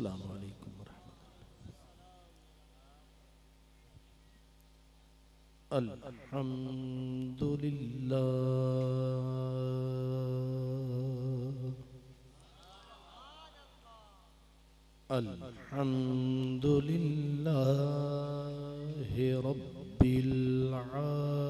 अस्सलाम वालेकुम अल्हम्दुलिल्लाह अल्हम्दुलिल्लाह रब्बिल आलमीन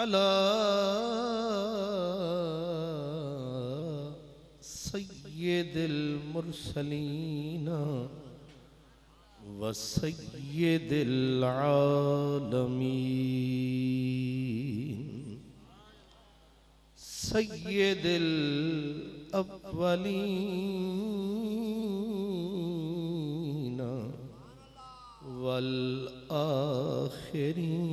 अला सैदिल मुरसलीना व सैदिल आलमीन। सैदिल अव्वलीना वल आखिरीन।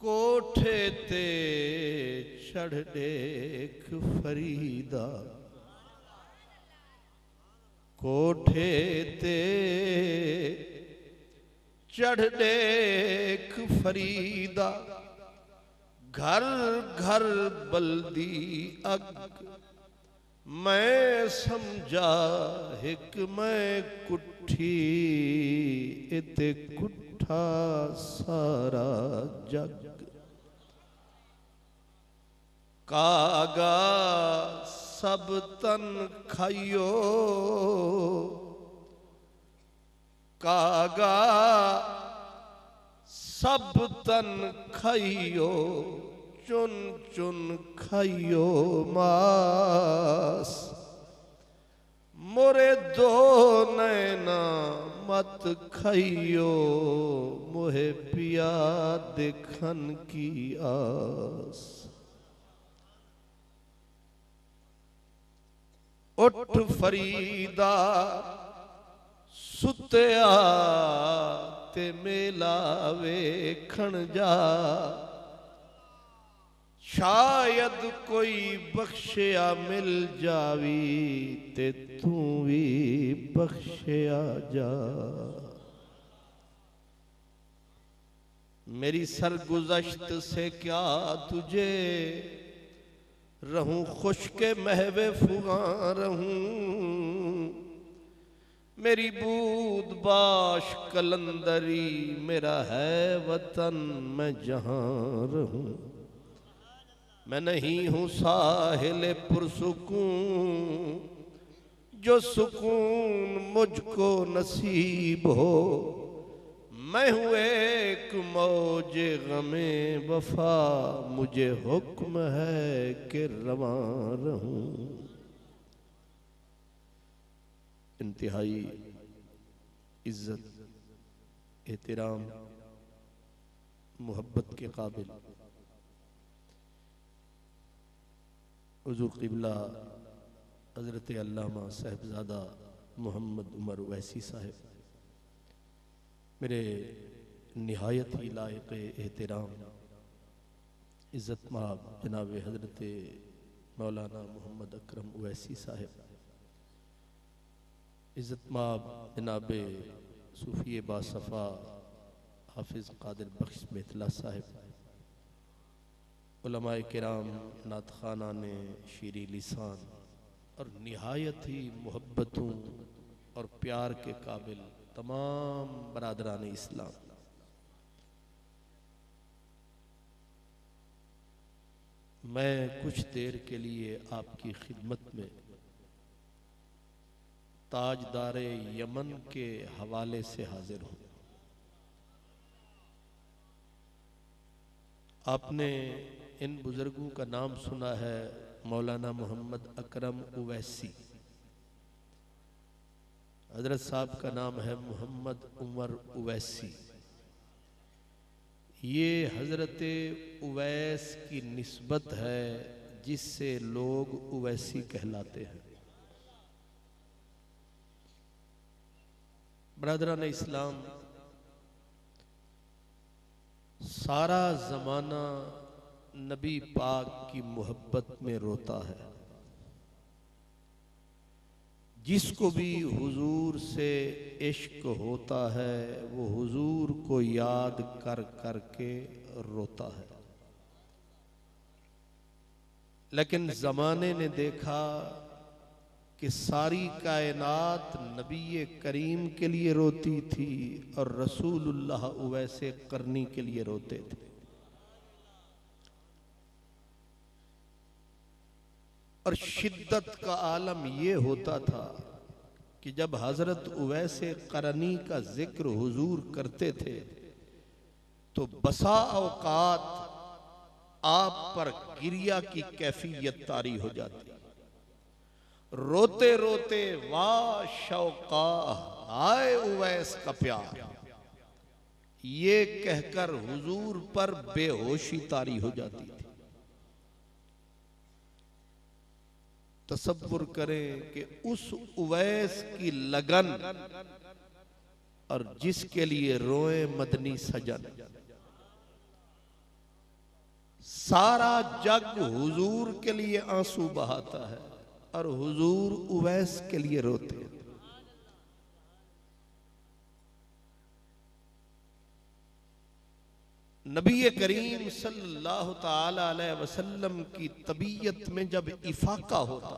कोठे ते चढ़ देख फरीदा। कोठे ते चढ़ देख फरीदा। घर घर बल्दी अग मैं समझा हिक मैं कुठी इते कुठा सारा जग। कागा सब तन खाइयो, कागा सब तन खाइयो। चुन चुन খাইও मास। मोरे दो नैना मत खाइयो, मोहे पिया देखन की आस। उठ फरीदा, सुतया ते मेला वेखण जा। शायद कोई बख्शया मिल जावी ते तू भी बख्शया जा। मेरी सरगुजश्त से क्या तुझे रहूँ? खुश के महवे फुगा रहूँ। मेरी बूद बाश कलंदरी मेरा है वतन, मैं जहाँ रहूँ। मैं नहीं हूँ साहिल पुरसुकून, जो सुकून मुझको नसीब हो। मैं हूँ एक मौज गमे वफा, मुझे हुक्म है कि रवा रहूँ। इंतहाई इज़्ज़त, एहतराम, मोहब्बत के काबिल। हजूर किबला हज़रत अल्लामा साहबजादा मोहम्मद उमर वैसी साहब, मेरे नहायत ही लायक एहतराम, इज़्ज़त माब जनाब हज़रत मौलाना मोहम्मद अकरम उवैसी साहब, इज़्ज़त माब जनाब सूफ़ी बासफ़ा हाफिज़ कादिर बख्श मेतला साहब। कराम नात खाना ने शीरी लिसान और नहायत ही मोहब्बतों और प्यार के काबिल तमाम बरदरान इस्लाम। मैं कुछ देर के लिए आपकी खिदमत में ताजदार यमन के हवाले से हाजिर हूँ। आपने इन बुज़ुर्गों का नाम सुना है मौलाना मोहम्मद अकरम उवैसी। हज़रत साहब का नाम है मोहम्मद उमर उवैसी। ये हज़रत उवैस की नस्बत है जिससे लोग उवैसी कहलाते हैं। बरदरान इस्लाम, सारा ज़माना नबी पाक की मोहब्बत में रोता है। जिसको भी हुजूर से इश्क होता है, वो हुजूर को याद कर कर के रोता है। लेकिन ज़माने ने देखा कि सारी कायनात नबी करीम के लिए रोती थी और रसूलुल्लाह वैसे करनी के लिए रोते थे। और शिद्दत का आलम यह होता था कि जब हज़रत उवैस करनी का ज़िक्र हुजूर करते थे तो बसा अवकात आप पर गिरिया की कैफियत तारी हो जाती। रोते रोते वाह शौका आए उवैस का प्यार। ये कहकर हुजूर पर बेहोशी तारी हो जाती थी। तस्वुर करें कि उस उवैस की लगन और जिसके लिए रोए मदनी सजन। सारा जग हुजूर के लिए आँसू बहाता है और हुजूर उवैस के लिए रोते हैं। नबी करीम सल्लल्लाहु अलैहि वसल्लम की तबीयत में जब इफाका होता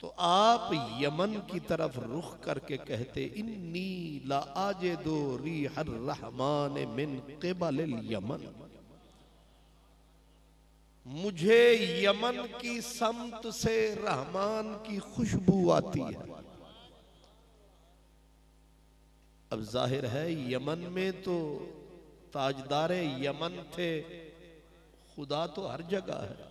तो आप यमन की तरफ़ रुख करके कहते, इन्नी ला आजे दो री हर रहमान मिन केबल यमन। मुझे यमन की समत से रहमान की खुशबू आती है। अब ज़ाहिर है, यमन में तो ताजदार यमन थे। खुदा तो हर जगह है।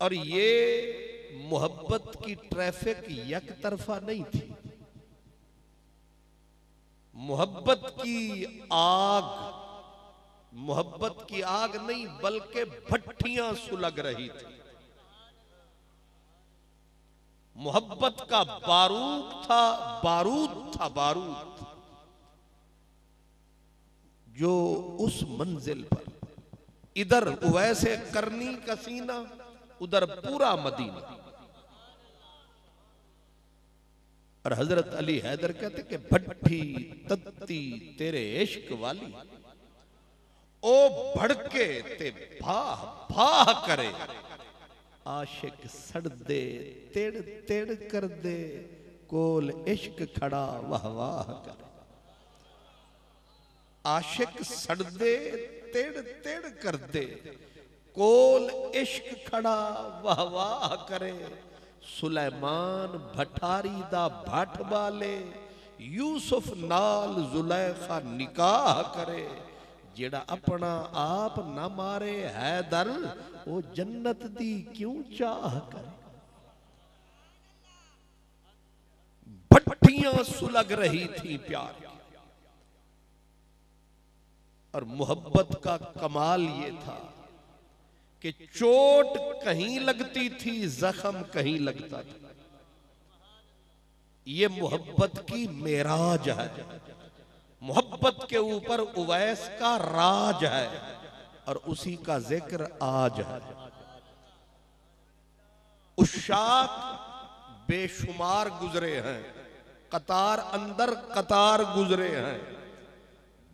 और ये मोहब्बत की ट्रैफ़िक यक तरफा नहीं थी। मोहब्बत की आग, मोहब्बत की आग नहीं, बल्कि भट्टियाँ सुलग रही थी। मोहब्बत का बारूद था बारूद था बारूद। जो उस मंजिल पर, इधर वैसे करनी का सीना, उधर पूरा मदीना। और हज़रत अली हैदर कहते कि भट्टी तत्ती तेरे इश्क वाली, ओ भड़के ते भाह भाह करे, आशिक सड़ दे तेड़ तेड़ कर दे, कोल इश्क खड़ा वाह वाह कर। आशिक सड़ दे तेड़ तेड़ कर दे कोल इश्क खड़ा वाह वाह करे। सुलेमान भठारी दा भट वाले यूसुफ नाल जुलैखा निकाह करे। जेड़ा अपना आप न मारे है दर वो जन्नत दी क्यों चाह करे? भट्टियाँ सुलग रही थी प्यार। और मोहब्बत का कमाल ये था कि चोट कहीं लगती थी, जख्म कहीं लगता था। ये मोहब्बत की मेराज है। मोहब्बत के ऊपर उवैस का राज है और उसी का ज़िक्र आज है। उशाक बेशुमार गुजरे हैं, कतार अंदर कतार गुजरे हैं।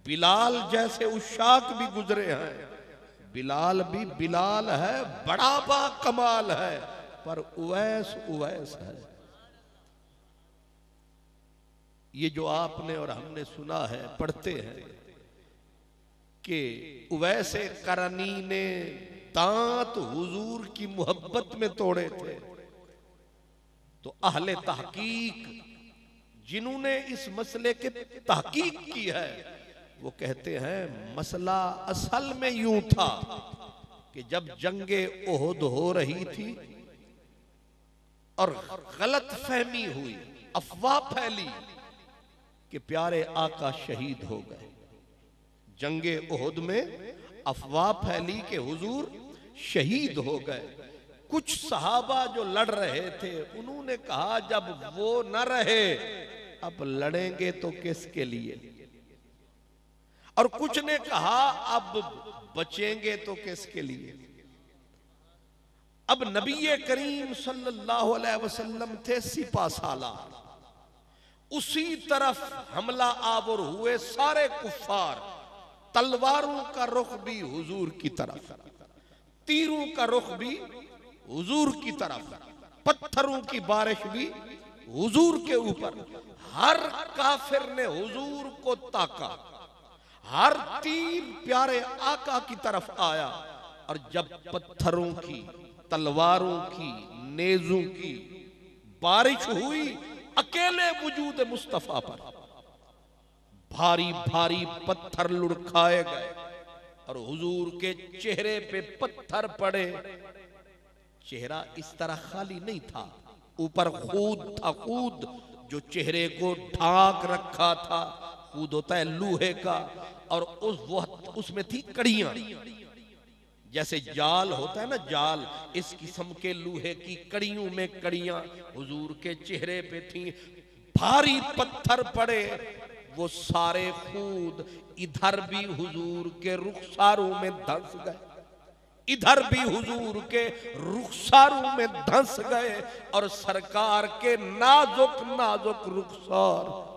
बिलाल जैसे उशाक भी गुजरे हैं। बिलाल भी बिलाल है, बड़ा बा कमाल है, पर उवैस उवैस है। ये जो आपने और हमने सुना है, पढ़ते हैं कि उवैसे करनी ने दांत हुजूर की मोहब्बत में तोड़े थे। तो अहले तहकीक, जिन्होंने इस मसले के तहकीक की है वो कहते हैं, मसला असल में यूँ था कि जब जंगे ओहद हो रही थी और गलत फहमी हुई, अफवाह फैली कि प्यारे आका शहीद हो गए। जंगे ओहद में अफवाह फैली के हुजूर शहीद हो गए। कुछ सहाबा जो लड़ रहे थे, उन्होंने कहा, जब वो न रहे, अब लड़ेंगे तो किसके लिए? और कुछ ने कहा, अब बचेंगे तो किसके लिए? अब नबी करीम सल्लल्लाहु अलैहि वसल्लम थे सिपा साला उसी तरफ़ हमला आवर हुए सारे कुफार। तलवारों का रुख भी हुजूर की तरफ़, तीरों का रुख भी हुजूर की तरफ़, पत्थरों की बारिश भी हुजूर के ऊपर। हर काफिर ने हुजूर को ताका। हर तीर प्यारे आका की तरफ़ आया और जब पत्थरों की, तलवारों की, नेजों की बारिश हुई, अकेले वजूद मुस्तफ़ा पर, भारी भारी पत्थर लुढ़खाए गए और हुजूर के चेहरे पे पत्थर पड़े। चेहरा इस तरह खाली नहीं था, ऊपर खूद था खूद, जो चेहरे को ढाक रखा था, खूद होता है लूहे का और उस वो उसमें थी कड़ियाँ। जैसे जाल होता है ना जाल, इस किस्म के लूहे की कड़ियों में कड़ियाँ हुजूर के चेहरे पे थी। भारी पत्थर पड़े, वो सारे खूद इधर भी हुजूर के रुखसारों में धंस गए। इधर भी हुजूर के रुखसारों में धंस गए और सरकार के नाजुक नाजुक रुखसार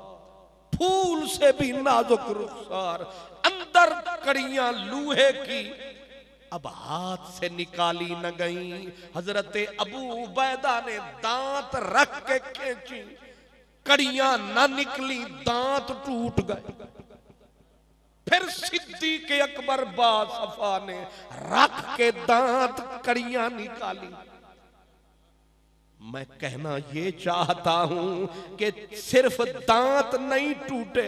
फूल से भी नाजुक रुखसार, अंदर कड़ियाँ लूहे की। अब हाथ से निकाली न गई। हज़रत अबू उबैदा ने दांत रख के खींची। कड़ियाँ न निकली, दांत टूट गए। फिर सिद्धि के अकबर बासफा ने रख के दांत कड़ियाँ निकाली। मैं कहना ये चाहता हूँ कि सिर्फ़ दांत नहीं टूटे।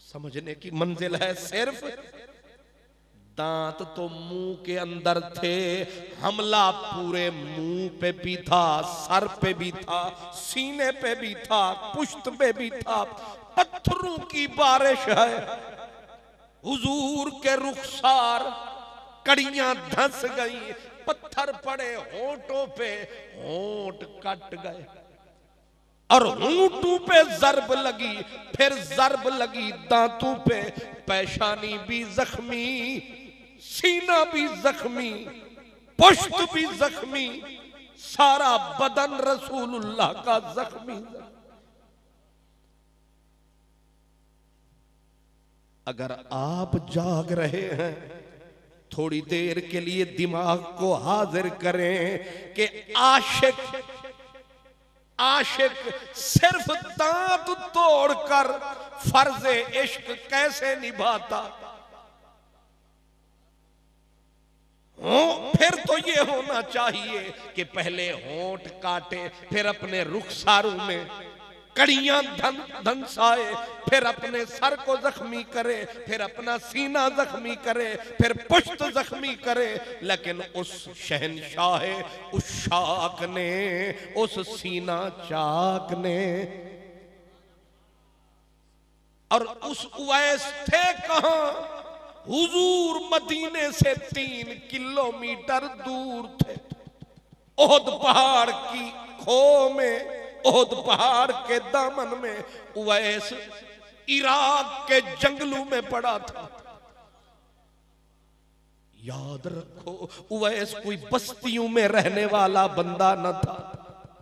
समझने की मंजिल है सिर्फ़। दांत तो मुँह के अंदर थे, हमला पूरे मुँह पे भी था, सर पे भी था, सीने पे भी था, पुश्त पे भी था। पत्थरों की बारिश है। हुजूर के रुखसार कड़ियाँ धंस गई पत्थर पड़े, होठों पे होठ कट गए। और ऊंटू पे जरब लगी, फिर जरब लगी दांतों पे। पेशानी भी जख्मी, सीना भी जख्मी पुष्ट भी जख्मी, सारा बदन रसूलुल्लाह का जख्मी। अगर आप जाग रहे हैं थोड़ी देर के लिए दिमाग को हाजिर करें कि आशिक आशिक सिर्फ़ दांत तोड़कर फ़र्ज़ इश्क कैसे निभाता? हो? फिर तो ये होना चाहिए कि पहले होंठ काटे, फिर अपने रुखसारू में। कड़ियाँ धन धनसाए फिर अपने सर को जख्मी करे, फिर अपना सीना जख्मी करे, फिर पुष्ट जख्मी करे। लेकिन उस शहनशाह, उस शाक ने, उस सीना चाक ने, और उस उवैस थे कहा? हुजूर मदीने से तीन किलोमीटर दूर थे। ओहद पहाड़ की खो में ओहद पहाड़ के दामन में उवैस इराक के जंगलों में पड़ा था। याद रखो उवैस कोई बस्तियों में रहने वाला बंदा न था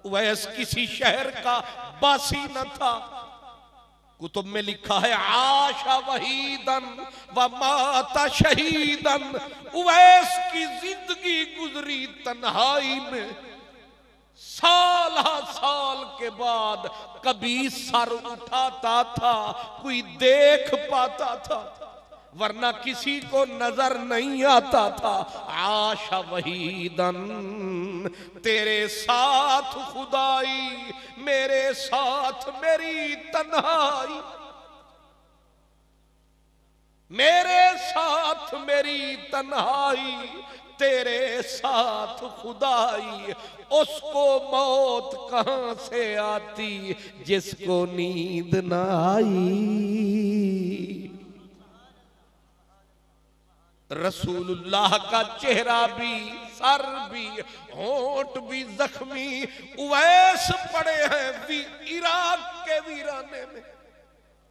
उवैस किसी शहर का बासी न था। कुतुब में लिखा है, आशा वहीदन व माता शहीदन उवैस की ज़िंदगी गुजरी तन्हाई में। साल साल के बाद कभी सर उठाता था, कोई देख पाता था, वरना किसी को नज़र नहीं आता था। आशा वही वहीदन, तेरे साथ खुदाई, मेरे साथ मेरी तन्हाई। मेरे साथ मेरी तन्हाई तेरे साथ खुदाई, उसको मौत कहाँ से आती जिसको नींद ना आई? रसूलुल्लाह का चेहरा भी, सर भी, होठ भी, जख्मी उवैस पड़े हैं भी इराक के वीराने में।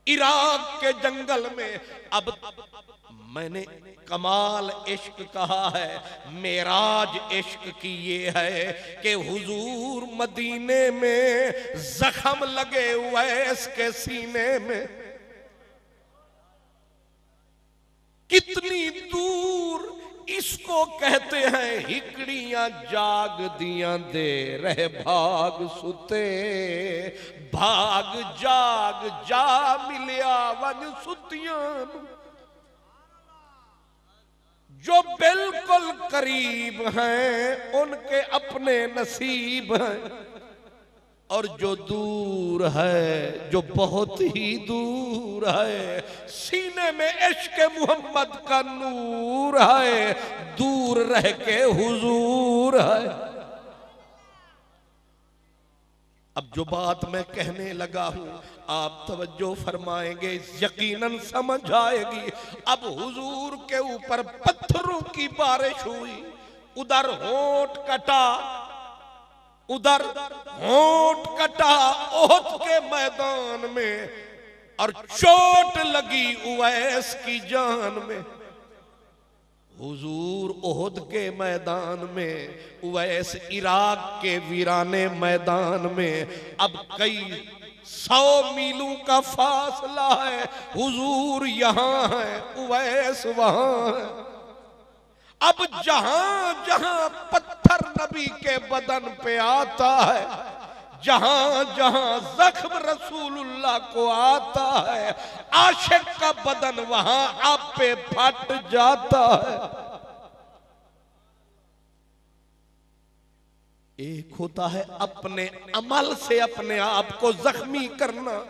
इराक के जंगल में। अब मैंने कमाल इश्क कहा है, मेराज इश्क की ये है कि हुजूर मदीने में जख्म लगे हुए इसके सीने में। कितनी दूर इसको कहते हैं, हिकड़ियाँ जाग दिया दे रहे, भाग सुते, भाग जाग जा मिलिया वन सुतियाँ। जो बिल्कुल करीब हैं, उनके अपने नसीब हैं। और जो दूर है, जो बहुत ही दूर है, सीने में इश्क मोहम्मद का नूर है, दूर रह के हुजूर है। अब जो बात मैं कहने लगा हूँ, आप तवज्जो फरमाएँगे, यकीनन समझ आएगी। अब हुजूर के ऊपर पत्थरों की बारिश हुई। उधर होठ कटा, उधर होठ कटा ओहद के मैदान में, और चोट लगी उवैस की जान में। हुजूर ओहद के मैदान में, वैस इराक के वीराने मैदान में। अब कई सौ मीलों का फासला है, हुजूर यहाँ है उवैस वहाँ है। अब जहाँ जहाँ पत्थर नबी के बदन पे आता है जहाँ जहाँ जख्म रसूलुल्लाह को आता है, आशिक का बदन वहाँ आप पे फट जाता है। एक होता है अपने अमल से अपने आप को जख्मी करना।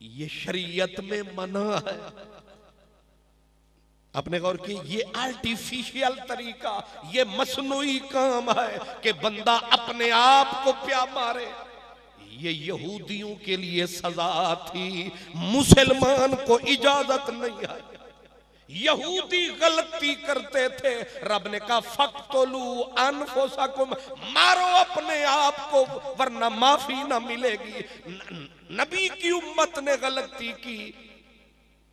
ये शरीयत में मना है। आपने गौर की, ये आर्टिफिशियल तरीका, ये मसनू काम है कि बंदा अपने आप को प्या मारे। ये यहूदियों के लिए सजा थी, मुसलमान को इजाज़त नहीं है। यहूदी गलती करते थे, रब ने कहा, फक्तोलू अनफोसकुम, मारो अपने आप को, वरना माफ़ी ना मिलेगी। नबी की उम्मत ने गलती की।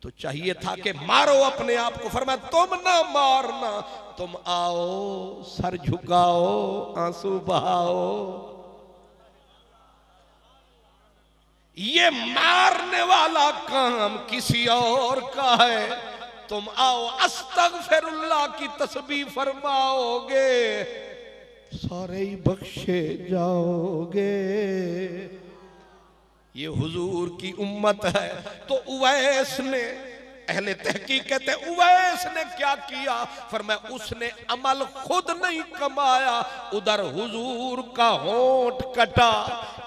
तो चाहिए था कि मारो अपने आप को। फरमा तुम ना मारना। तुम आओ, सर झुकाओ, आँसू बहाओ। ये मारने वाला काम किसी और का है। तुम आओ, अस्तगफिरुल्लाह की तस्बीह फरमाओगे। सारे ही बख्शे जाओगे। ये हुजूर की उम्मत है। तो उवैस ने अहले तहकीक कहते उवैस ने क्या किया? फिर मैं उसने अमल खुद नहीं कमाया। उधर हुजूर का होंठ कटा,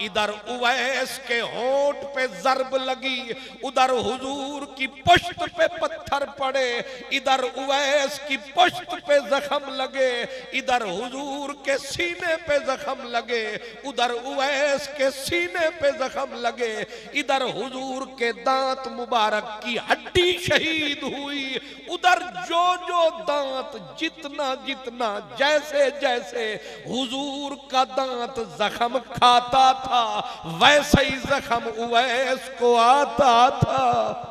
इधर उवैस के होंठ पे जरब लगी, उधर हुजूर की पुश्त पे पत्थर पड़े, इधर उवैस की पुश्त पे जख्म लगे, इधर हुजूर के सीने पे जख्म लगे, उधर उवैस के सीने पे जख्म लगे, इधर हुजूर के दांत मुबारक की हड्डी शहीद हुई। उधर जो जो दांत, जितना जितना, जैसे जैसे हुजूर का दांत जख्म खाता था, वैसे ही जख्म उवैस को आता था।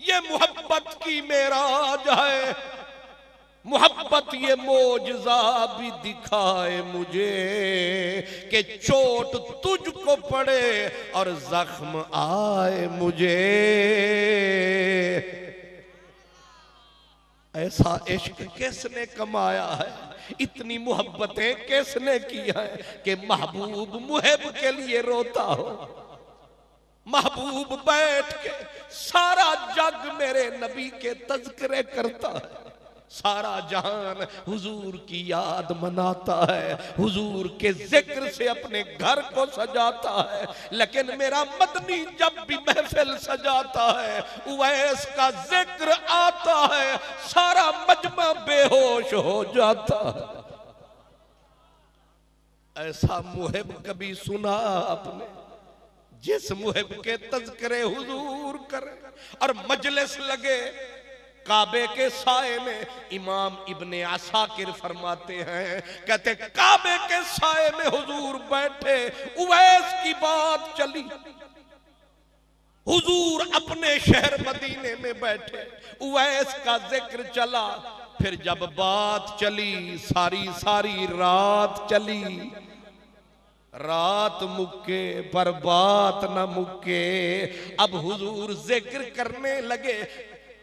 ये मोहब्बत की मेराज है। मोहब्बत ये मोजा भी दिखाए मुझे कि चोट तुझको पड़े और जख्म आए मुझे। ऐसा इश्क किसने कमाया है? इतनी मोहब्बतें किसने की है कि महबूब मुहब के लिए रोता हो? महबूब बैठ के सारा जग मेरे नबी के तस्करे करता है। सारा जहान हुजूर की याद मनाता है। हुजूर के ज़िक्र से अपने घर को सजाता है। लेकिन मेरा मदनी जब भी महफिल सजाता है, उवैस का ज़िक्र आता है, सारा मजमा बेहोश हो जाता है। ऐसा मुहिब कभी सुना आपने? जिस मुहिब के तस्करे हुजूर करे, और मजलिस लगे काबे के साय में इमाम इब्ने आसाकिर फरमाते हैं, कहते, काबे के साय में हुजूर बैठे, उवैस की बात चली। हुजूर अपने शहर मदीने में बैठे, उवैस का ज़िक्र चला। फिर जब बात चली, सारी सारी रात चली। रात मुक्के पर बात न मुक्के। अब हुजूर ज़िक्र करने लगे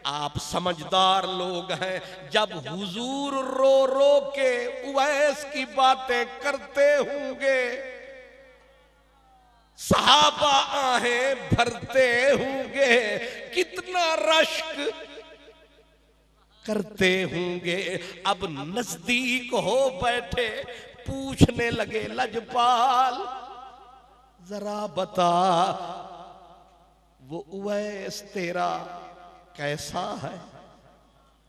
आप समझदार लोग हैं। जब हुजूर रो रो के उवैस की बातें करते होंगे, सहाबा आहें भरते होंगे, कितना रश्क करते होंगे। अब नज़दीक हो बैठे, पूछने लगे, लजपाल, जरा बता, वो उवैस तेरा कैसा है?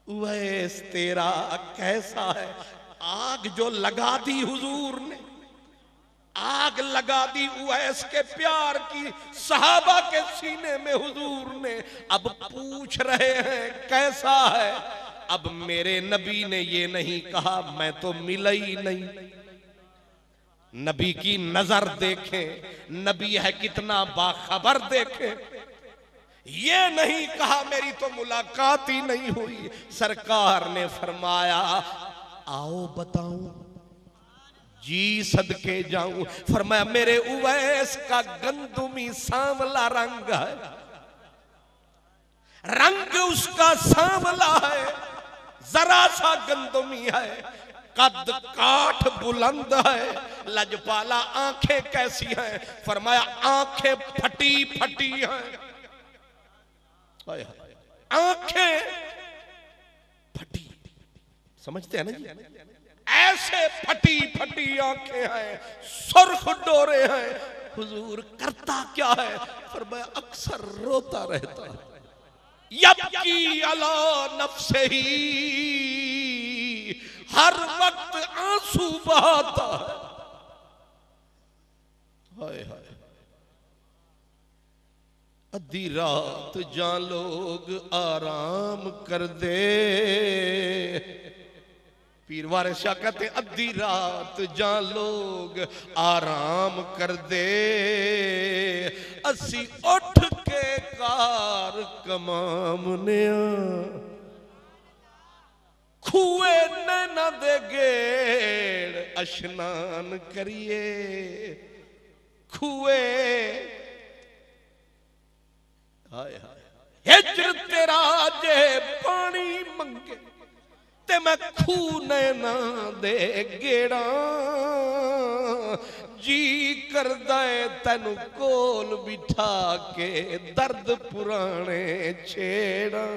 उवैस तेरा कैसा है? आग जो लगा दी हुजूर ने, आग लगा दी उवैस के प्यार की, सहाबा के सीने में हुजूर ने। अब पूछ रहे हैं, कैसा है? अब मेरे नबी ने ये नहीं कहा, मैं तो मिला ही नहीं। नबी की नज़र देखें, नबी है कितना बाखबर देखें। ये नहीं कहा मेरी तो मुलाकात ही नहीं हुई। सरकार ने फरमाया, आओ बताऊँ, जी सदके जाऊँ। फरमाया, मेरे उवैस का गंदुमी सांवला रंग है। रंग उसका सांवला है, जरा सा गंदुमी है। कद काठ बुलंद है, लजपाला आँखें कैसी हैं। फरमाया, आँखें फटी फटी हैं। आँखें फटी। समझते हैं ना ऐसे फटी फटी आँखें हैं, सुर्ख डोरे हैं। हुजूर करता क्या है? पर मैं अक्सर रोता रहता है। यबकी अला नफ्से ही, हर वक्त आँसू बहाता है हाय हाय अद्धी रात जा लोग आराम कर दे पीर वारे शाह कहते रात जा लोग आराम कर दे असी उठ के कार कमामने खुए नैना दे गेड़ स्नान करिए खुए ਹਾਏ ਹਾਏ ਹਿਜਰ ਤੇਰਾ ਜੇ ਪਾਣੀ ਮੰਗੇ ਤੇ ਮੈਂ ਖੂ ਨੈਣਾ ਦੇ ਗੇੜਾ। ਜੀ ਕਰਦਾ ਏ ਤੈਨੂੰ ਕੋਲ ਬਿਠਾ ਕੇ ਦਰਦ ਪੁਰਾਣੇ ਛੇੜਾਂ।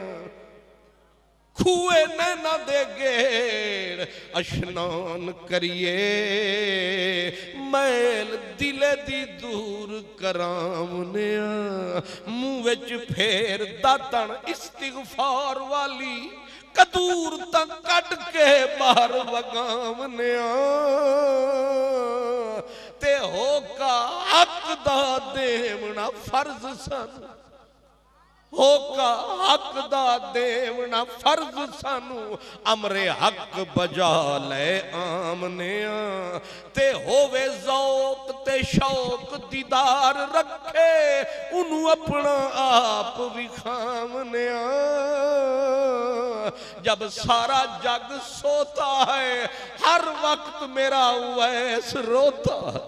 खूए नैना दे गेड़, अशनान करिए। मैल दिले दी दूर करामने मुँह फेर दातन इस्तीफार वाली, कदूर तक कट के बाहर वगामने ते होका हक दा देवना फ़र्ज़ सन। ਹੋਕਾ ਹੱਕ ਦਾ ਦੇਵਣਾ ਫਰਜ਼ ਸਾਨੂੰ ਅਮਰੇ ਹੱਕ ਬਜਾ ਲੈ ਆਮਨਿਆ ਤੇ ਹੋਵੇ ਜ਼ੌਕ ਤੇ ਸ਼ੌਕ ਦੀਦਾਰ ਰੱਖੇ ਉਹਨੂੰ ਆਪਣਾ ਆਪ ਵਿਖਾਵਨਿਆ जब सारा जग सोता है हर वक्त मेरा वैस रोता है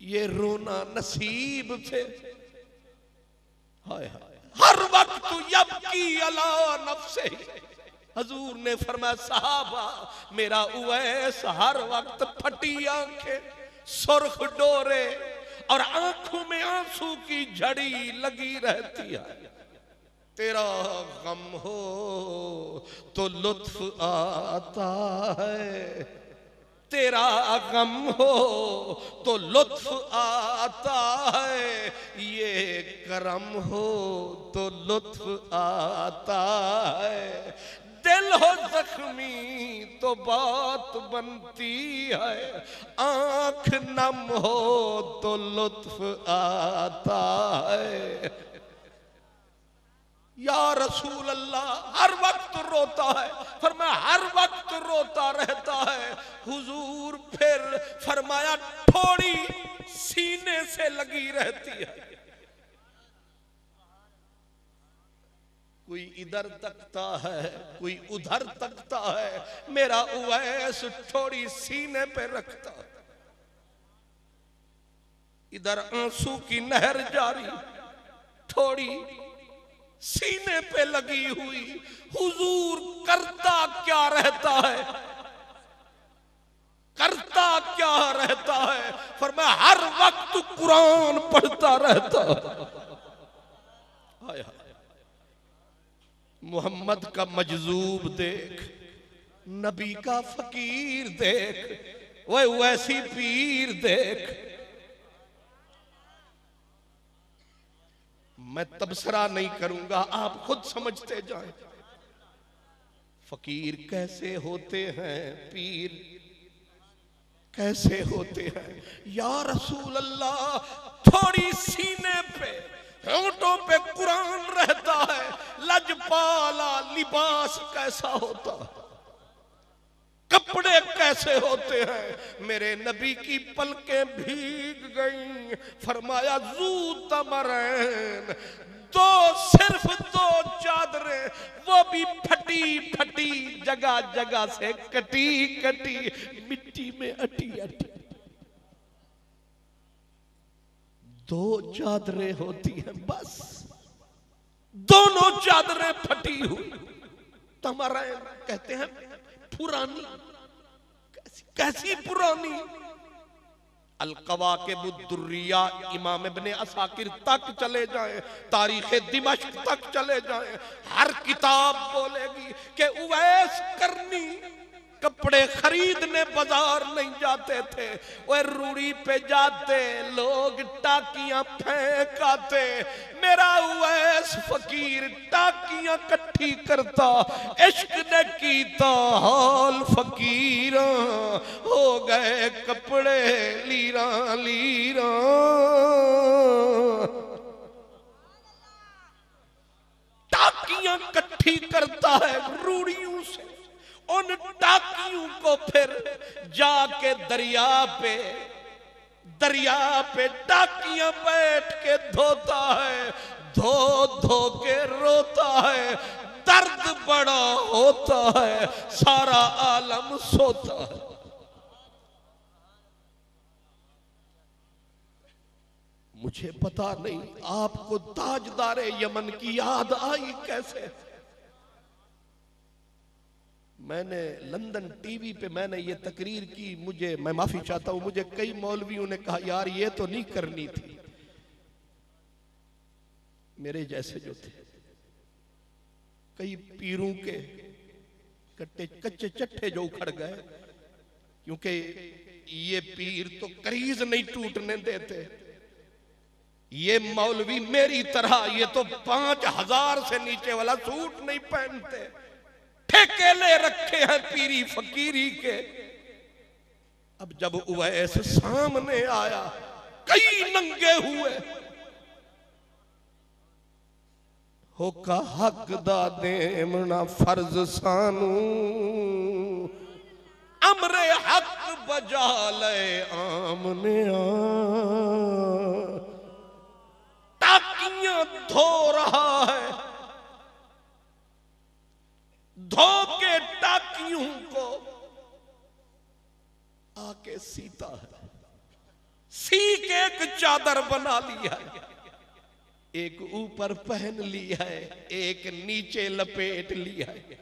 ये रोना नसीब थे हाय हाय हर वक्त यब की अला नफसे। हजूर ने फरमाया, साहबा, मेरा उवैस हर वक्त फटी आँखें, सुर्ख डोरे और आँखों में आँसू की झड़ी लगी रहती है। तेरा गम हो तो लुत्फ आता है। तेरा गम हो तो लुत्फ आता है। ये करम हो तो लुत्फ आता है। दिल हो जख्मी तो बात बनती है। आँख नम हो तो लुत्फ आता है। या रसूल अल्लाह हर वक्त रोता है। फरमाया, हर वक्त रोता रहता है। हुजूर फिर फरमाया, थोड़ी सीने से लगी रहती है। कोई इधर तकता है, कोई उधर तकता है। मेरा उवैस थोड़ी सीने पे रखता है। इधर आँसू की नहर जारी, थोड़ी सीने पे लगी हुई। हुजूर, करता क्या रहता है? करता क्या रहता है? पर मैं हर वक्त कुरान पढ़ता रहता मोहम्मद का मजजूब देख, नबी का फकीर देख, वह वैसी पीर देख मैं तबसरा नहीं करूँगा, आप खुद समझते जाएँ। फकीर कैसे होते हैं पीर? कैसे होते हैं? या रसूल अल्लाह थोड़ी सीने पे, होठों पे कुरान रहता है, लजपाला लिबास कैसा होता है? कपड़े कैसे होते हैं? मेरे नबी की पलकें भीग गईं। फरमाया, जू तमरैन। दो सिर्फ़ दो चादरें, वो भी फटी फटी, जगह जगह से कटी कटी। मिट्टी में अटी अटी। दो चादरें होती हैं, बस। दोनों चादरें फटी हुई। तमरैन कहते हैं पुरानी कैसी, कैसी पुरानी? अलकवा के बुद्दुर्रिया इमाम इब्ने असाकिर तक चले जाएँ तारीख दिमश्क तक चले जाएँ। हर किताब बोलेगी कि उवैस करनी कपड़े खरीदने बाज़ार नहीं जाते थे वह रूढ़ी पे जाते लोग टाकियाँ फेंक आते मेरा वैस फकीर टाकियाँ कट्ठी करता। इश्क ने कीता हाल फकीर। हो गए कपड़े लीरा लीरा। टाकियाँ कट्ठी करता है रूढ़ियों से। उन टाकियों को फिर जाके दरिया पे दरिया पे टाकियाँ बैठ के धोता है, धो धो के रोता है, दर्द बड़ा होता है, सारा आलम सोता है। मुझे पता नहीं, आपको ताजदार यमन की याद आई कैसे? मैंने लंदन टीवी पे मैंने ये तकरीर की, मुझे, मैं माफ़ी चाहता हूँ, मुझे कई मौलवियों ने कहा, यार, ये तो नहीं करनी थी। मेरे जैसे जो थे, कई पीरों के कट्टे, कच्चे चट्टे जो उखड़ गए, क्योंकि ये पीर तो करीज नहीं टूटने देते। ये मौलवी मेरी तरह, ये तो पाँच हज़ार से नीचे वाला सूट नहीं पहनते। ठेके ले रखे हैं पीरी फकीरी के। अब जब उवैस सामने आया, कई नंगे हुए। हो का हक दा फ़र्ज़ सानू। अमरे हक बजा ले आमने टाकियाँ धो रहा है धो के टाकियों को आके सीता है। सी के एक चादर बना लिया है। एक ऊपर पहन लिया है, एक नीचे लपेट लिया है।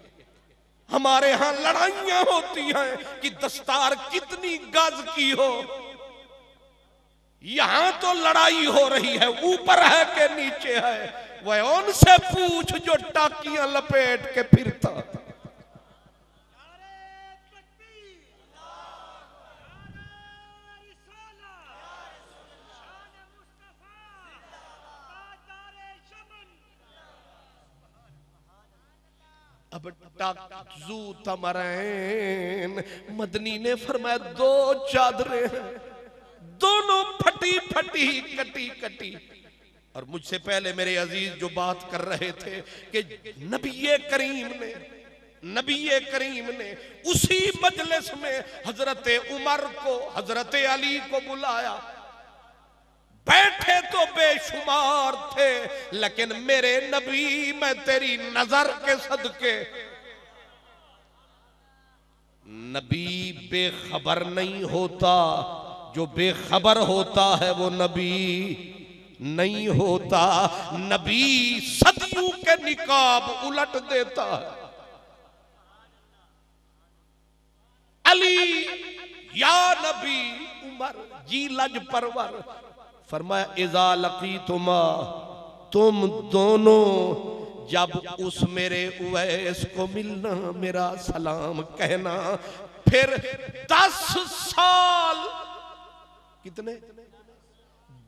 हमारे यहाँ लड़ाइयाँ होती हैं कि दस्तार कितनी गज की हो। यहाँ तो लड़ाई हो रही है, ऊपर है के नीचे है। वह उनसे पूछ जो टाकियाँ लपेट के फिरता अब टाकजू तमरैन मदनी ने फरमाया, दो चादरें दोनों फटी फटी, कटी कटी। और मुझसे पहले मेरे अज़ीज़ जो बात कर रहे थे कि नबी करीम ने नबी करीम ने उसी मजलिस में हज़रत उमर को, हज़रत अली को बुलाया। बैठे तो बेशुमार थे, लेकिन मेरे नबी, मैं तेरी नज़र के सदके। नबी बेखबर नहीं होता, जो बेखबर होता है वो नबी नहीं होता। नबी सदियों के निकाब उलट देता है। अली, या नबी, उमर जी लज परवर फरमाया, इजा लकी तुमा तुम दोनों जब उस मेरे उवैस को मिलना, मेरा सलाम कहना, फिर दस साल कितने?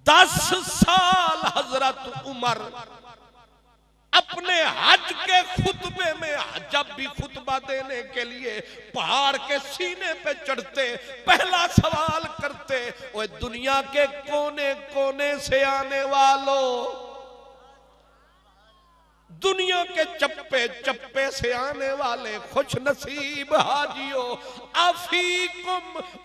दस साल हज़रत उमर अपने हज के खुतबे में जब भी खुतबा देने के लिए पहाड़ के सीने पे चढ़ते, पहला सवाल करते वो दुनिया के कोने कोने से आने वालों? दुनिया के चप्पे चप्पे से आने वाले खुश नसीब हाजियो, अफीकुम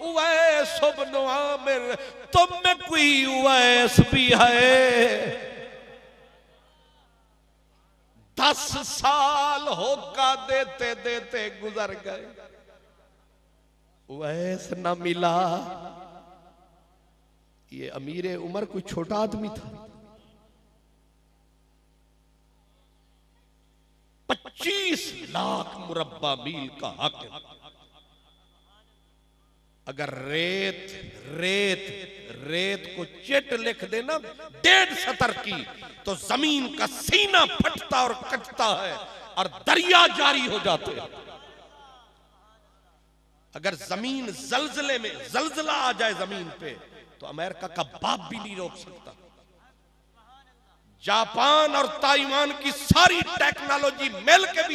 उवैस आमिर तुम में कोई उवैस भी है? दस साल होका देते देते गुजर गए। वैस न मिला। ये अमीर उमर कोई छोटा आदमी था। पच्चीस लाख मुरब्बा मील का हक अगर रेत रेत रेत को चेट लिख देना, डेढ़ सतर की तो ज़मीन का सीना फटता और कटता है, और दरिया जारी हो जाते हैं। अगर ज़मीन जलजले में, जलजला आ जाए ज़मीन पे तो अमेरिका का बाप भी नहीं रोक सकता। जापान और ताइवान की सारी टेक्नोलॉजी मिल के भी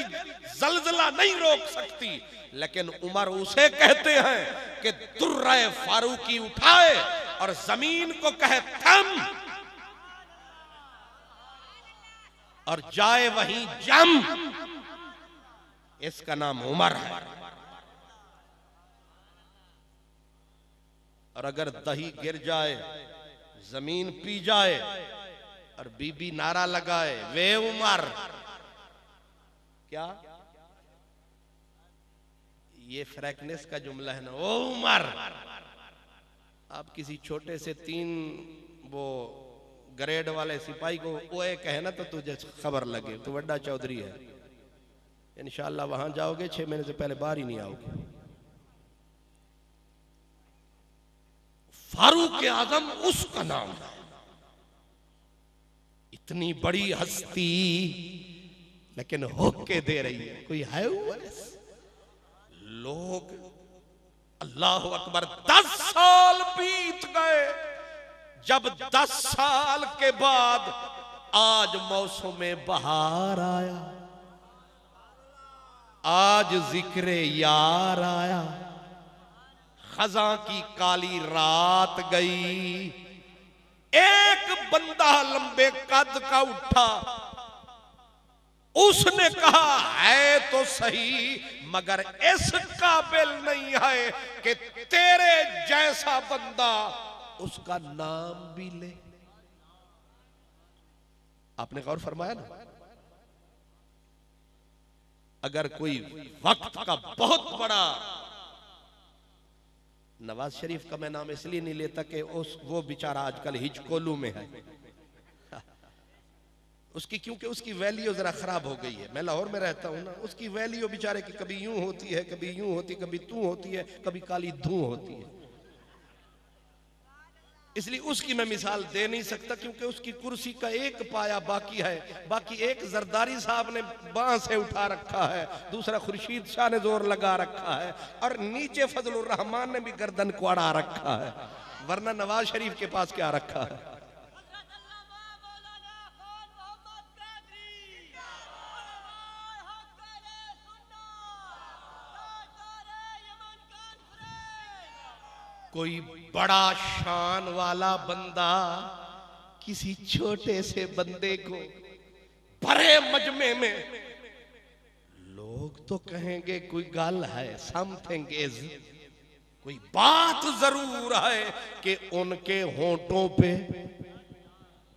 जलजला नहीं रोक सकती। लेकिन उमर उसे कहते हैं कि दुर्र फारूकी उठाए और ज़मीन को कहे, थम! और जाए वहीं जम। इसका नाम उमर है। और अगर दही गिर जाए, ज़मीन पी जाए और बीबी नारा लगाए, वे उमर। क्या? ये फ्रैकनेस का जुमला है ना ओ उमर। आप किसी छोटे से तीन वो ग्रेड वाले सिपाही को ओए कहे ना तो तुझे खबर लगे, तू बड़ा चौधरी है। इनशाला वहाँ जाओगे, छह महीने से पहले बाहर ही नहीं आओगे। फारूक आज़म, उसका नाम है। इतनी बड़ी हस्ती, लेकिन होके दे रही है। कोई है लोग अल्लाह अकबर दस साल बीत गए। जब दस साल के बाद आज मौसम में बहार आया। आज ज़िक्र यार आया। खजा की काली रात गई। एक बंदा लंबे कद का उठा। उसने कहा, है तो सही, मगर इस काबिल नहीं है कि तेरे जैसा बंदा उसका नाम भी ले। आपने गौर फरमाया ना? अगर कोई वक्त का बहुत बड़ा नवाज़ शरीफ का मैं नाम इसलिए नहीं लेता कि उस, वो बेचारा आजकल हिचकोलू में है। उसकी, क्योंकि उसकी वैल्यू जरा खराब हो गई है। मैं लाहौर में रहता हूँ ना, उसकी वैल्यू बेचारे की कभी यूँ होती है, कभी यूँ होती है, कभी तू होती है, कभी काली धू होती है। इसलिए उसकी मैं मिसाल दे नहीं सकता क्योंकि उसकी कुर्सी का एक पाया बाकी है। बाकी एक जरदारी साहब ने बां से उठा रखा है, दूसरा खुर्शीद शाह ने ज़ोर लगा रखा है, और नीचे फजल रहमान ने भी गर्दन को अड़ा रखा है, वरना नवाज़ शरीफ के पास क्या रखा है? कोई बड़ा शान वाला बंदा किसी छोटे से बंदे को बड़े मजमे में, लोग तो कहेंगे कोई गल है समथिंग इज़ कोई बात ज़रूर है कि उनके होठों पे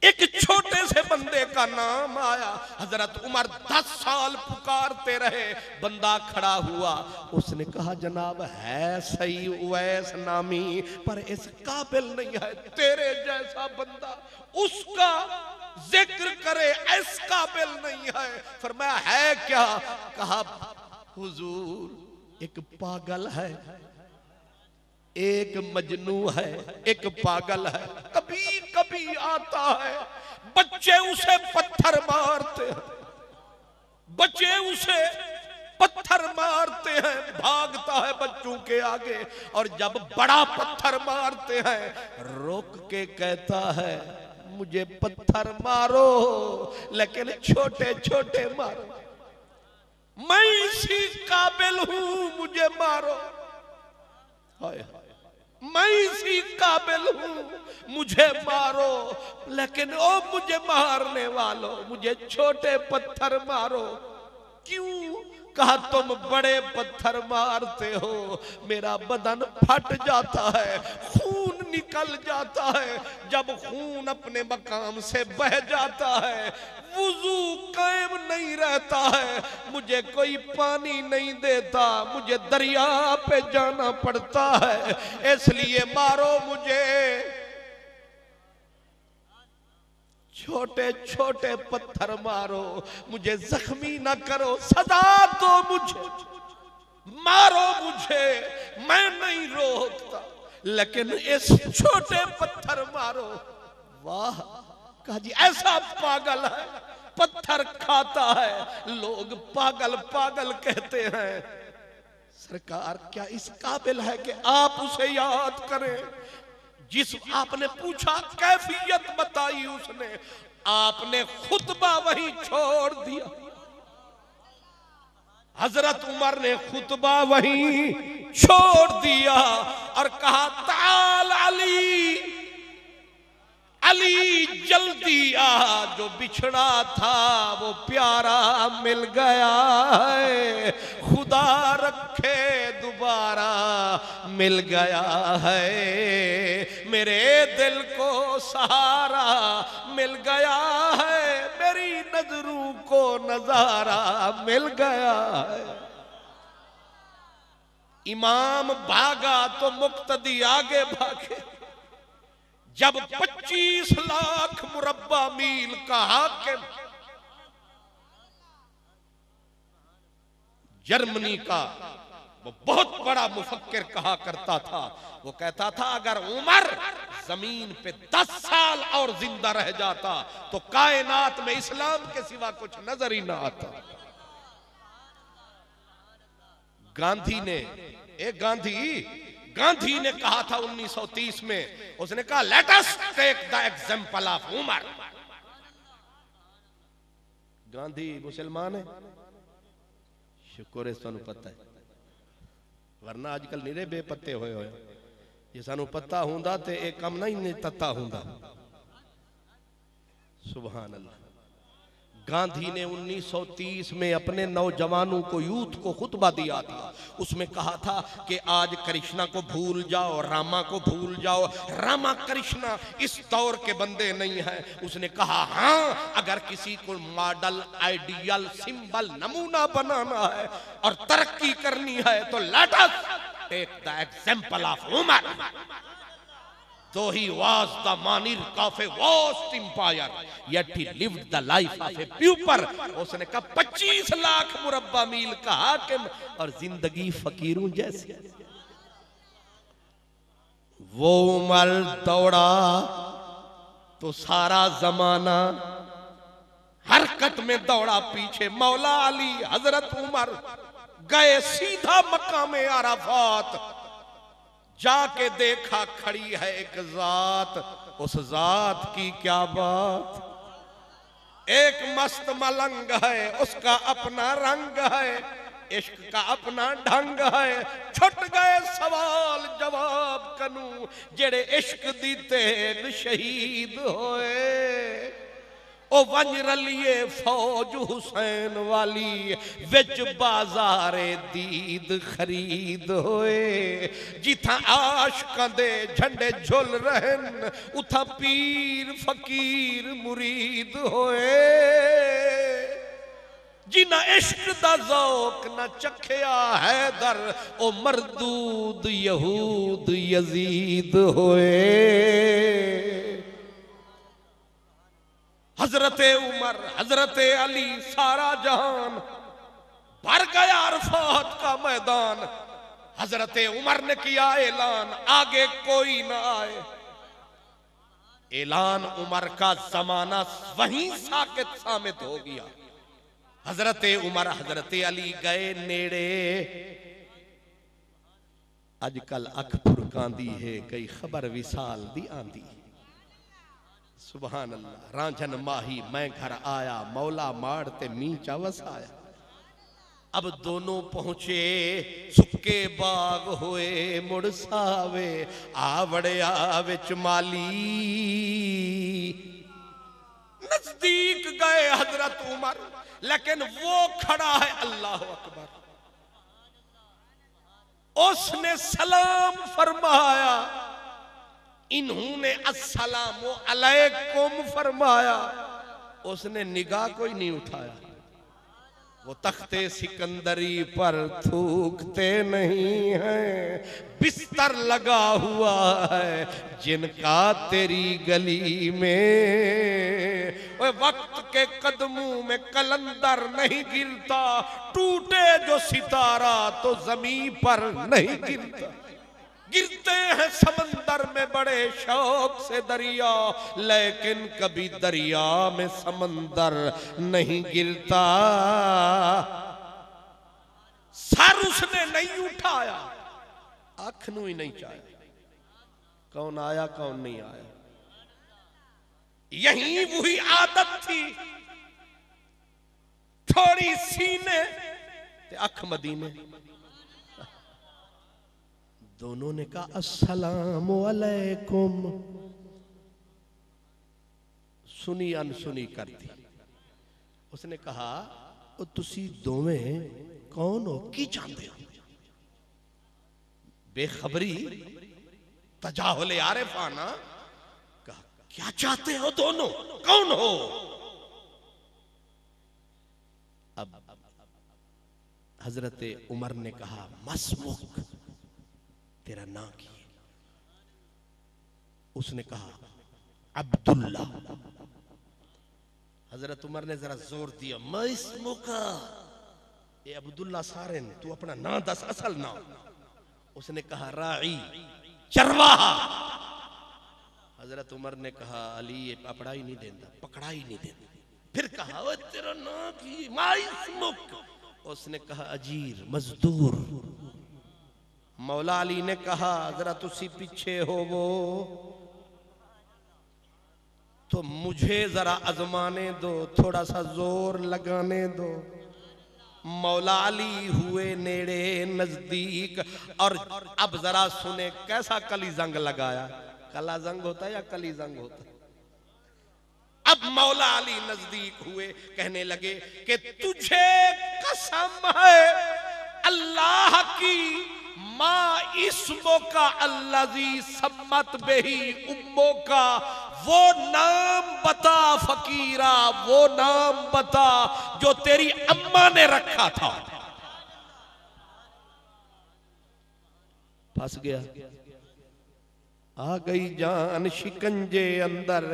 एक छोटे से बंदे का नाम आया। हज़रत उमर दस साल पुकारते रहे, बंदा खड़ा हुआ। उसने कहा, जनाब, है सही उवैस नामी, पर इस काबिल नहीं है, तेरे जैसा बंदा उसका ज़िक्र करे, इस काबिल नहीं है। फरमाया, है क्या? कहा, हुजूर, एक पागल है एक मजनू है, एक पागल है कभी कभी आता है। बच्चे उसे पत्थर मारते हैं। बच्चे उसे पत्थर मारते हैं, भागता है बच्चों के आगे। और जब बड़ा पत्थर मारते हैं, रोक के कहता है, मुझे पत्थर मारो, लेकिन छोटे छोटे मारो। मैं इसी काबिल हूँ, मुझे मारो। हाय हाय मैं इसी काबिल हूँ। मुझे मारो, लेकिन ओ मुझे मारने वालों, मुझे छोटे पत्थर मारो। क्यों? कहा तुम बड़े पत्थर मारते हो? मेरा बदन फट जाता है, खून निकल जाता है। जब खून अपने मकाम से बह जाता है, वज़ू कायम नहीं रहता है। मुझे कोई पानी नहीं देता, मुझे दरिया पे जाना पड़ता है। इसलिए मारो मुझे। छोटे छोटे पत्थर मारो, मुझे जख्मी ना करो सदा दो मुझे। मारो मुझे, मैं नहीं रोकता, लेकिन इस छोटे पत्थर मारो। वाह, कहा जी, ऐसा पागल है, पत्थर खाता है, लोग पागल पागल कहते हैं। सरकार, क्या इस काबिल है कि आप उसे याद करें? जिस आपने पूछा, कैफियत बताई उसने, आपने खुतबा वही छोड़ दिया। हज़रत उमर ने खुतबा वही छोड़ दिया और कहा, ताल अली अली जल्दी आ, जो बिछड़ा था, वो प्यारा मिल गया है। खुदा रखे, दोबारा मिल गया है। मेरे दिल को सहारा मिल गया है। मेरी नज़रों को नज़ारा मिल गया है। इमाम भागा तो मुक्तदी आगे भागे। जब 25 लाख मुरब्बा मील का हाकिम जर्मनी का, वो बहुत बड़ा मुफक्किर कहा करता था। वो कहता था, अगर उमर ज़मीन पे दस साल और ज़िंदा रह जाता तो कायनात में इस्लाम के सिवा कुछ नज़र ही ना आता। गांधी ने एक गांधी गांधी ने कहा था 1930 में। उसने कहा let us take the example of Umar Gandhi मुसलमान है। शुक्र है सू पता है। वरना अजकल निरे बेपत्ते हुए हो जे सू पता होंदा ते एक कम नहीं तत्ता होंदा। सुबह अल्लाह। गांधी ने 1930 में अपने नौजवानों को, यूथ को खुतबा दिया था। उसमें कहा था कि आज कृष्णा को भूल जाओ, रामा को भूल जाओ। रामा कृष्णा इस दौर के बंदे नहीं है। उसने कहा हाँ अगर किसी को मॉडल, आइडियल, सिंबल, नमूना बनाना है और तरक्की करनी है तो let us take the example of Umar Though he was the Manir of a vast empire, yet he lived the life of a pauper. उसने कहा 25 लाख मुरब्बा मील का हाकिम और ज़िंदगी फकीरों जैसी। वो उमर दौड़ा तो सारा जमाना हरकत में दौड़ा पीछे। मौला अली हज़रत उमर गए सीधा मक्का में अराफात जाके देखा खड़ी है एक जात। उस जात की क्या बात? एक मस्त मलंग है, उसका अपना रंग है, इश्क का अपना ढंग है। छुट गए सवाल जवाब कनू, जेड़े इश्क दी तेग शहीद होए। ओ वंज रलिए फौज हुसैन वाली, विच बाजारे दीद खरीद होए। जिथा आशकां दे झंडे झुल रहन, उथा पीर फकीर मुरीद होए। जिना इश्क दा जौक न चखया हैदर ओ मरदूद यहूद यजीद होए। हज़रत उमर, हज़रत अली, सारा जहान। भर गया अरफात का मैदान। हज़रत उमर ने किया ऐलान, आगे कोई ना आए। ऐलान उमर का जमाना वहीं साकित सामित हो गया। हज़रत उमर, हज़रत अली गए नेड़े। अजकल अख फुरकांदी है, कई खबर विसाल दी आंदी। सुबहान अल्लाह रांझन माही, मैं घर आया, मौला माड़ ते मी चावस आया अब दोनों पहुँचे, सुक्के बाग होए, मुड़ सावे, आवड़िया विच माली। नज़दीक गए हज़रत उमर, लेकिन वो खड़ा है अल्लाह अकबर। उसने सलाम फरमाया इन्होंने अलैकुम फरमाया, उसने निगाह कोई नहीं उठाया। वो तख्ते सिकंदरी पर थूकते नहीं हैं, बिस्तर लगा हुआ है जिनका तेरी गली में। वक्त के कदमों में कलंदर नहीं गिरता, टूटे जो सितारा तो ज़मीन पर नहीं गिरता। गिरते हैं समंदर में बड़े शौक से दरिया, लेकिन कभी दरिया में समंदर नहीं गिरता। सर उसने नहीं उठाया अख नु ही नहीं चाया। कौन आया, कौन नहीं आया। यही वही आदत थी। थोड़ी सीने अख मदीने। तो उन्होंने कहा, अस्सलाम वालेकुम सुनी अनसुनी कर दी उसने कहा, ओ, तुसी कौन हो? की जानते हो? बेखबरी, तजाहुल आरिफाना कहा, क्या चाहते हो दोनों? कौन हो? अब हज़रत उमर ने कहा, मसमुख। तेरा नाम की उसने कहा, अब्दुल्ला। हज़रत उमर ने जरा ज़ोर दिया, मैं इस मौका ये अब्दुल्ला सारे ने, तू अपना ना दस, असल ना। उसने कहा, राई, चरवाहा। हज़रत उमर ने कहा, अली, ये पकड़ा ही नहीं देता पकड़ा ही नहीं देता फिर कहा वो तेरा ना की माइस मुक। उसने कहा, अजीर, मजदूर। मौला अली ने कहा, जरा तुसी पीछे हो वो तो मुझे जरा आजमाने दो, थोड़ा सा ज़ोर लगाने दो। मौला अली हुए नेड़े नज़दीक, और अब जरा सुने कैसा कली जंग लगाया। कला जंग होता है या कली जंग होता? है अब मौला अली नज़दीक हुए, कहने लगे कि तुझे कसम है, अल्लाह की माँ इसमो का अल्लाजी सम्मत बेही उम्मो का, वो नाम बता फकीरा, वो नाम बता जो तेरी अम्मा ने रखा था। फंस गया। आ गई जान शिकंजे अंदर,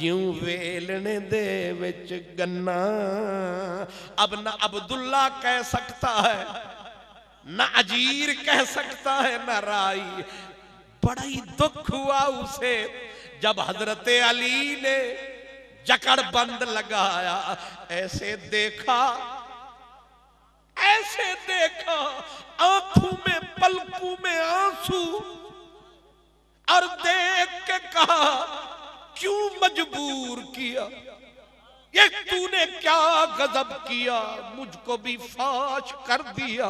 ज्यों वेलने दे विच गन्ना। अब न अब्दुल्ला कह सकता है न अजीर कह सकता है, न राई। बड़ा ही दुख हुआ उसे जब हज़रत अली ने जकड़ बंद लगाया। ऐसे देखा ऐसे देखा, आँखों में, पलकों में आँसू। और देख के कहा, क्यों मजबूर किया? ये तूने क्या गजब किया? मुझको भी फाश कर दिया।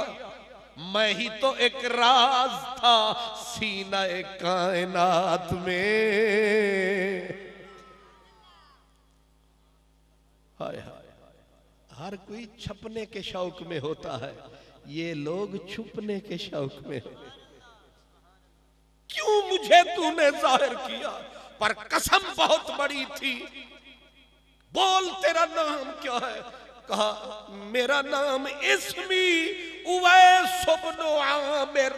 मैं ही तो एक राज था, सीना कायनात में। हाय हाय हर कोई छपने के शौक में होता है, ये लोग छुपने के शौक में क्यों मुझे तूने ज़ाहिर किया? पर कसम बहुत बड़ी थी। बोल तेरा नाम क्या है? कहा, मेरा नाम इसमी उवैस आमिर।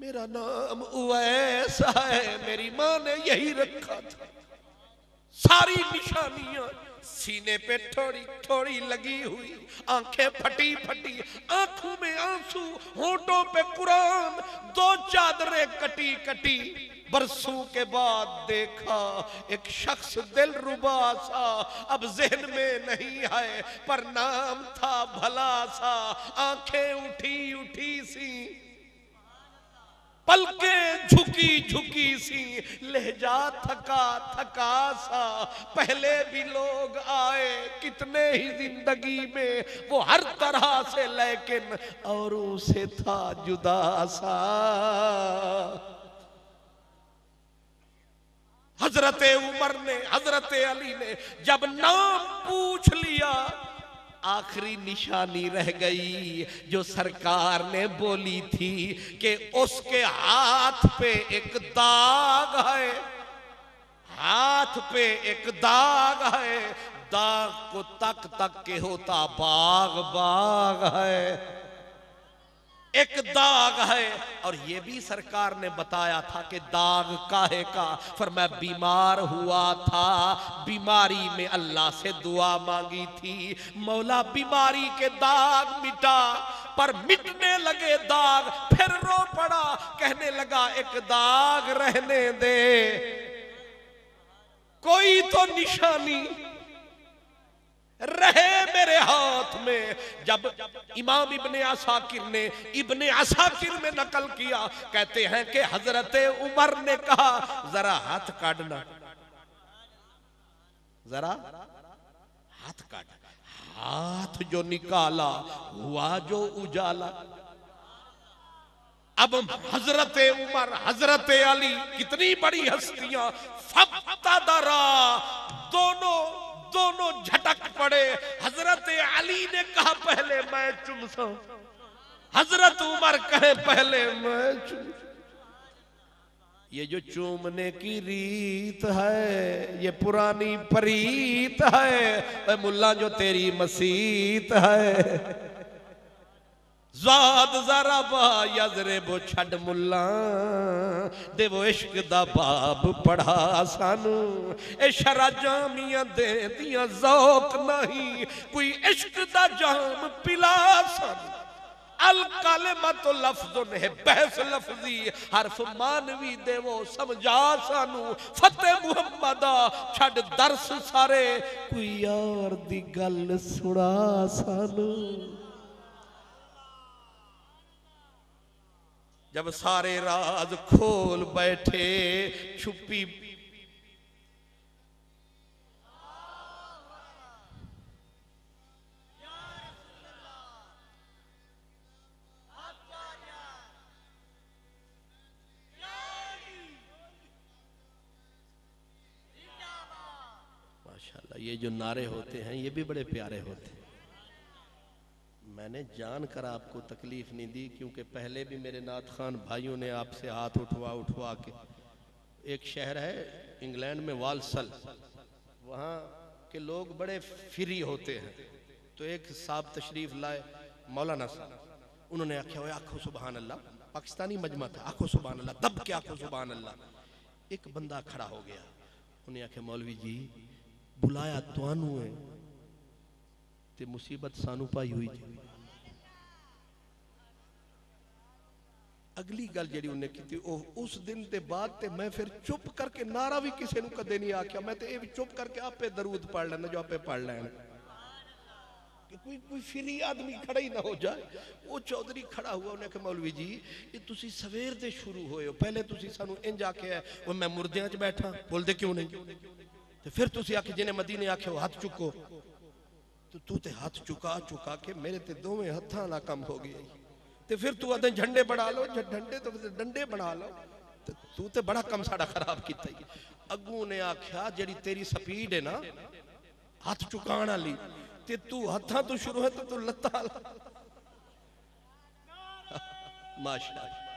मेरा नाम उवैस है, मेरी माँ ने यही रखा था। सारी निशानियाँ सीने पे थोड़ी थोड़ी लगी हुई, आँखें फटी फटी, आँखों में आँसू, होठों पे कुरान, दो चादरें कटी कटी। बरसों के बाद देखा, एक शख्स दिल रुबा सा। अब जहन में नहीं है, पर नाम था भला सा। आँखें उठी उठी सी। पलके झुकी झुकी सी। लहजा थका थका सा। पहले भी लोग आए, कितने ही ज़िंदगी में। वो हर तरह से लेकिन औरों से था जुदा सा। हज़रत उमर ने, हज़रत अली ने जब नाम पूछ लिया, आखिरी निशानी रह गई जो सरकार ने बोली थी कि उसके हाथ पे एक दाग है। हाथ पे एक दाग है। दाग को तक तक के होता बाग बाग है। एक दाग है। और ये भी सरकार ने बताया था कि दाग काहे का? फिर मैं बीमार हुआ था। बीमारी में अल्लाह से दुआ मांगी थी। मौला बीमारी के दाग मिटा, पर मिटने लगे दाग, फिर रो पड़ा। कहने लगा, एक दाग रहने दे। कोई तो निशानी रहे मेरे हाथ में। जब इमाम इब्ने असाकिर ने इब्ने असाकिर में नकल किया, कहते हैं कि हज़रत उमर ने कहा, जरा हाथ काटना। जरा हाथ काट। हाथ जो निकाला, हुआ जो उजाला। अब हज़रत उमर, हज़रत अली, कितनी बड़ी हस्तियाँ। दरा दोनों दोनों झटक पड़े। हज़रत अली ने कहा, पहले मैं चुम हज़रत उमर कहे, पहले मैं चुम ये जो चूमने की रीत है, ये पुरानी परीत है। मुल्ला, जो तेरी मसीत है। ਜ਼ਾਦ ਜ਼ਰਾ ਬਾ ਯਜ਼ਰੇ ਬੋ ਛੱਡ ਮੁੱਲਾ ਦੇਵੋ ਇਸ਼ਕ ਦਾ ਬਾਬ ਪੜਾ ਸਾਨੂੰ ਇਹ ਸ਼ਰਾਜਾਂ ਮੀਆਂ ਦੇ ਦੀਆਂ ਜ਼ੌਕ ਨਹੀਂ ਕੋਈ ਇਸ਼ਕ ਦਾ ਜਾਮ ਪਿਲਾ ਸਾਨੂੰ ਅਲ ਕਲਮਤ ਲਫ਼ਜ਼ੁਨ ਹੈ ਬਹਿਸ ਲਫ਼ਜ਼ੀ ਹਰਫ ਮਾਨਵੀ ਦੇਵੋ ਸਮਝਾ ਸਾਨੂੰ ਫਤਿਹ ਮੁਹੰਮਦਾ ਛੱਡ ਦਰਸ ਸਾਰੇ ਕੋਈ ਯਾਰ ਦੀ ਗੱਲ ਸੁਣਾ ਸਾਨੂੰ जब सारे राज खोल बैठे, छुपी। ये जो नारे होते हैं, ये भी बड़े प्यारे होते हैं। मैंने जान कर आपको तकलीफ़ नहीं दी, क्योंकि पहले भी मेरे नाथ खान भाइयों ने आपसे हाथ उठवा उठवा के, एक शहर है इंग्लैंड में वालसल, वहाँ के लोग बड़े फ्री होते हैं। तो एक साहब तशरीफ़ लाए मौलाना साहब, उन्होंने आख्या आखो सुबहान अल्लाह पाकिस्तानी मजमा था, आखो सुबहान अल्लाह तब के आखो सुबहान अल्लाह एक बंदा खड़ा हो गया उन्हें आख्या, मौलवी जी, बुलाया तो मुसीबत सानू पाई हुई जी ਅਗਲੀ ਗੱਲ ਜਿਹੜੀ ਉਹਨੇ ਕੀਤੀ ਉਹ ਉਸ ਦਿਨ ਦੇ ਬਾਅਦ ਤੇ ਮੈਂ ਫਿਰ ਚੁੱਪ ਕਰਕੇ ਨਾਰਾ ਵੀ ਕਿਸੇ ਨੂੰ ਕਦੇ ਨਹੀਂ ਆਖਿਆ ਮੈਂ ਤੇ ਇਹ ਵੀ ਚੁੱਪ ਕਰਕੇ ਆਪੇ ਦਰੂਦ ਪੜ ਲੈਂਦਾ ਜੋ ਆਪੇ ਪੜ ਲੈਣ ਕਿ ਕੋਈ ਕੋਈ ਫਰੀ ਆਦਮੀ ਖੜਾ ਹੀ ਨਾ ਹੋ ਜਾਏ ਉਹ ਚੌਧਰੀ ਖੜਾ ਹੁਆ ਉਹਨੇ ਕਿਹਾ ਮੌਲਵੀ ਜੀ ਇਹ ਤੁਸੀਂ ਸਵੇਰ ਦੇ ਸ਼ੁਰੂ ਹੋਏ ਹੋ ਪਹਿਲੇ ਤੁਸੀਂ ਸਾਨੂੰ ਇੰਜ ਆਖਿਆ ਉਹ ਮੈਂ ਮੁਰਦਿਆਂ 'ਚ ਬੈਠਾ ਬੋਲਦੇ ਕਿਉਂ ਨਹੀਂ ਤੇ ਫਿਰ ਤੁਸੀਂ ਆਖੇ ਜਿਹਨੇ ਮਦੀਨੇ ਆਖਿਆ ਹੱਥ ਚੁੱਕੋ तो तू ते हाथ चुका चुका के मेरे ते दोवें हथा ना कम हो गया ते फिर तू आदे झंडे बना लो डंडे तो डंडे बना लो। ते तू तो बड़ा कम सा खराब किया अगू ने आख्या, जेड़ी तेरी स्पीड है ना, हाथ ते तू हथा तो शुरू है तो तू लत्ता माशा